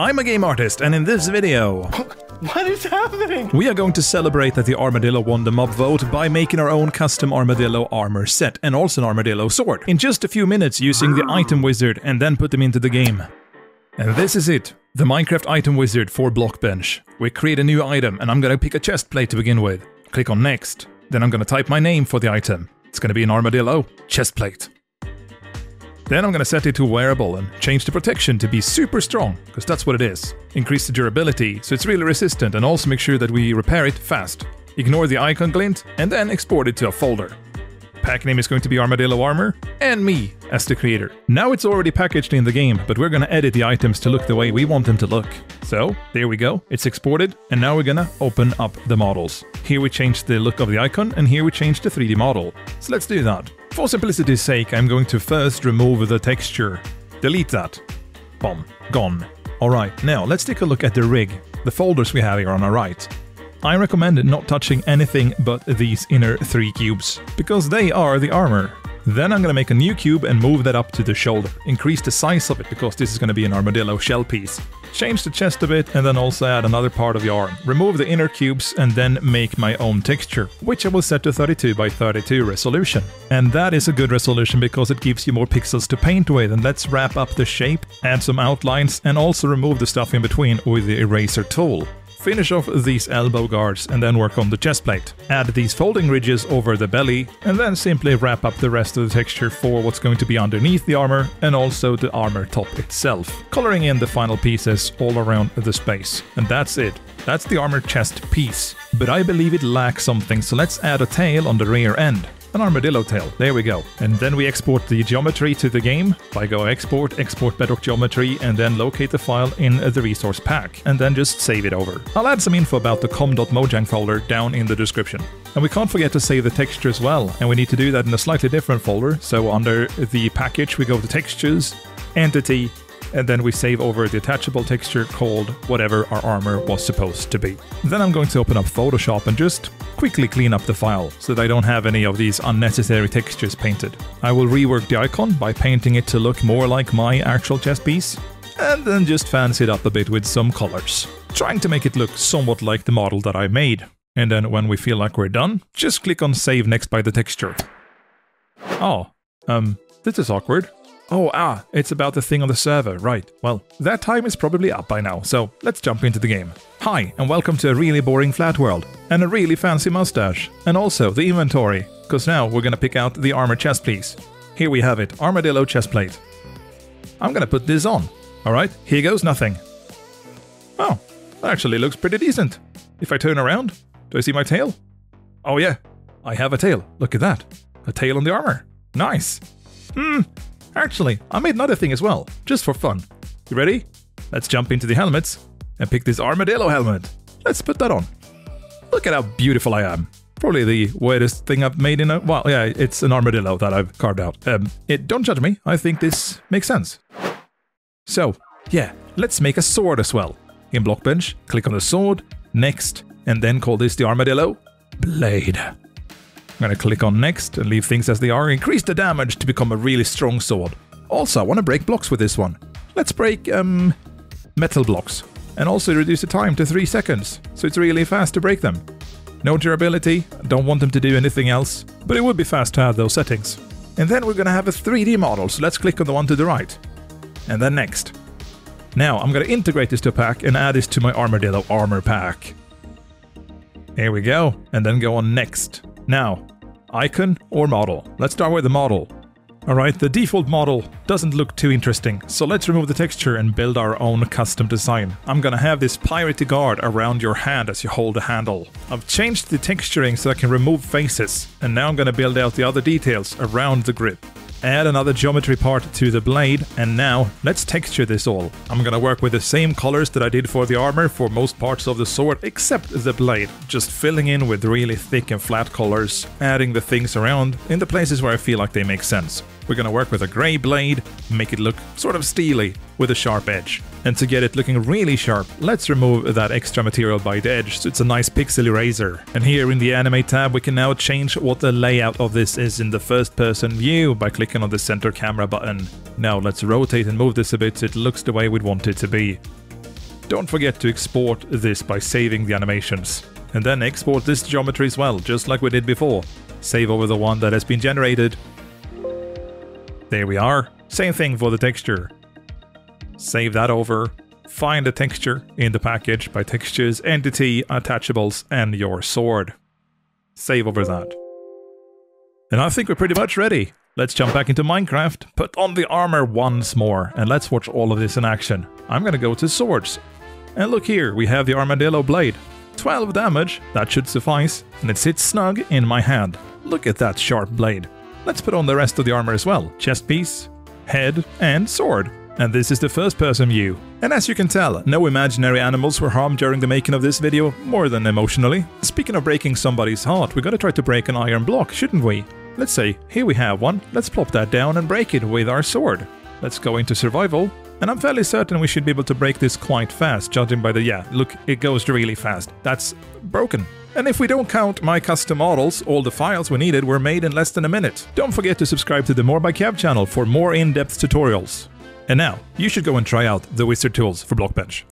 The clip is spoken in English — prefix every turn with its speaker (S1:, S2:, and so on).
S1: I'm a game artist, and in this video,
S2: What is happening?
S1: we are going to celebrate that the Armadillo won the mob vote by making our own custom Armadillo armor set and also an Armadillo sword in just a few minutes using the item wizard and then put them into the game. And this is it, the Minecraft item wizard for Blockbench. We create a new item and I'm gonna pick a chest plate to begin with. Click on next. Then I'm gonna type my name for the item. It's gonna be an Armadillo chest plate. Then I'm gonna set it to wearable and change the protection to be super strong, because that's what it is. Increase the durability, so it's really resistant, and also make sure that we repair it fast. Ignore the icon glint, and then export it to a folder. Pack name is going to be Armadillo Armor, and me as the creator. Now it's already packaged in the game, but we're gonna edit the items to look the way we want them to look. So, there we go, it's exported, and now we're gonna open up the models. Here we change the look of the icon, and here we change the 3D model. So let's do that. For simplicity's sake, I'm going to first remove the texture. Delete that. Boom. Gone. Alright, now let's take a look at the rig, the folders we have here on our right. I recommend not touching anything but these inner three cubes, because they are the armor. Then I'm gonna make a new cube and move that up to the shoulder. Increase the size of it, because this is gonna be an armadillo shell piece. Change the chest a bit and then also add another part of the arm. Remove the inner cubes and then make my own texture, which I will set to 32 by 32 resolution. And that is a good resolution because it gives you more pixels to paint with and let's wrap up the shape, add some outlines and also remove the stuff in between with the eraser tool. Finish off these elbow guards and then work on the chest plate. Add these folding ridges over the belly and then simply wrap up the rest of the texture for what's going to be underneath the armor and also the armor top itself, coloring in the final pieces all around the space. And that's it. That's the armor chest piece. But I believe it lacks something, so let's add a tail on the rear end. An armadillo tail, there we go. And then we export the geometry to the game by go export, export bedrock geometry, and then locate the file in the resource pack, and then just save it over. I'll add some info about the com.mojang folder down in the description. And we can't forget to save the texture as well, and we need to do that in a slightly different folder. So under the package, we go to textures, entity, and then we save over the attachable texture called whatever our armor was supposed to be. Then I'm going to open up Photoshop and just quickly clean up the file so that I don't have any of these unnecessary textures painted. I will rework the icon by painting it to look more like my actual chest piece, and then just fancy it up a bit with some colors, trying to make it look somewhat like the model that I made. And then when we feel like we're done, just click on save next by the texture. Oh, um, this is awkward. Oh, ah, it's about the thing on the server, right. Well, that time is probably up by now, so let's jump into the game. Hi, and welcome to a really boring flat world, and a really fancy mustache, and also the inventory, because now we're gonna pick out the armor chest piece. Here we have it, armadillo chest plate. I'm gonna put this on. Alright, here goes nothing. Oh, that actually looks pretty decent. If I turn around, do I see my tail? Oh yeah, I have a tail. Look at that. A tail on the armor. Nice. Hmm, actually, I made another thing as well, just for fun. You ready? Let's jump into the helmets and pick this armadillo helmet. Let's put that on. Look at how beautiful I am. Probably the weirdest thing I've made in a well, yeah, it's an armadillo that I've carved out. Um, it, don't judge me. I think this makes sense. So, yeah, let's make a sword as well. In Blockbench, click on the sword, next, and then call this the armadillo blade. I'm gonna click on next and leave things as they are, increase the damage to become a really strong sword. Also, I wanna break blocks with this one. Let's break, um, metal blocks. And also reduce the time to 3 seconds, so it's really fast to break them. No durability, don't want them to do anything else, but it would be fast to have those settings. And then we're gonna have a 3D model, so let's click on the one to the right. And then next. Now, I'm gonna integrate this to a pack and add this to my Armadillo armor pack. Here we go, and then go on next. Now, icon or model? Let's start with the model. Alright, the default model doesn't look too interesting, so let's remove the texture and build our own custom design. I'm gonna have this piratey guard around your hand as you hold the handle. I've changed the texturing so I can remove faces, and now I'm gonna build out the other details around the grip. Add another geometry part to the blade, and now let's texture this all. I'm gonna work with the same colors that I did for the armor for most parts of the sword except the blade, just filling in with really thick and flat colors, adding the things around in the places where I feel like they make sense. We're gonna work with a grey blade, make it look sort of steely with a sharp edge. And to get it looking really sharp, let's remove that extra material by the edge so it's a nice pixel eraser. And here in the animate tab we can now change what the layout of this is in the first person view by clicking on the center camera button. Now let's rotate and move this a bit so it looks the way we'd want it to be. don't forget to export this by saving the animations. And then export this geometry as well, just like we did before. Save over the one that has been generated. There we are. Same thing for the texture. Save that over. Find the texture in the package by textures, entity, attachables, and your sword. Save over that. And I think we're pretty much ready. Let's jump back into Minecraft, put on the armor once more, and let's watch all of this in action. I'm gonna go to swords. And look here, we have the Armadillo Blade. 12 damage, that should suffice, and it sits snug in my hand. Look at that sharp blade. Let's put on the rest of the armor as well. Chest piece, head, and sword. And this is the first person view. And as you can tell, no imaginary animals were harmed during the making of this video, more than emotionally. Speaking of breaking somebody's heart, we gotta try to break an iron block, shouldn't we? Let's say, here we have one, let's plop that down and break it with our sword. Let's go into survival, and I'm fairly certain we should be able to break this quite fast, judging by the, yeah, look, it goes really fast. That's broken. And if we don't count my custom models, all the files we needed were made in less than a minute. Don't forget to subscribe to the More by Kev channel for more in-depth tutorials. And now, you should go and try out the wizard tools for Blockbench.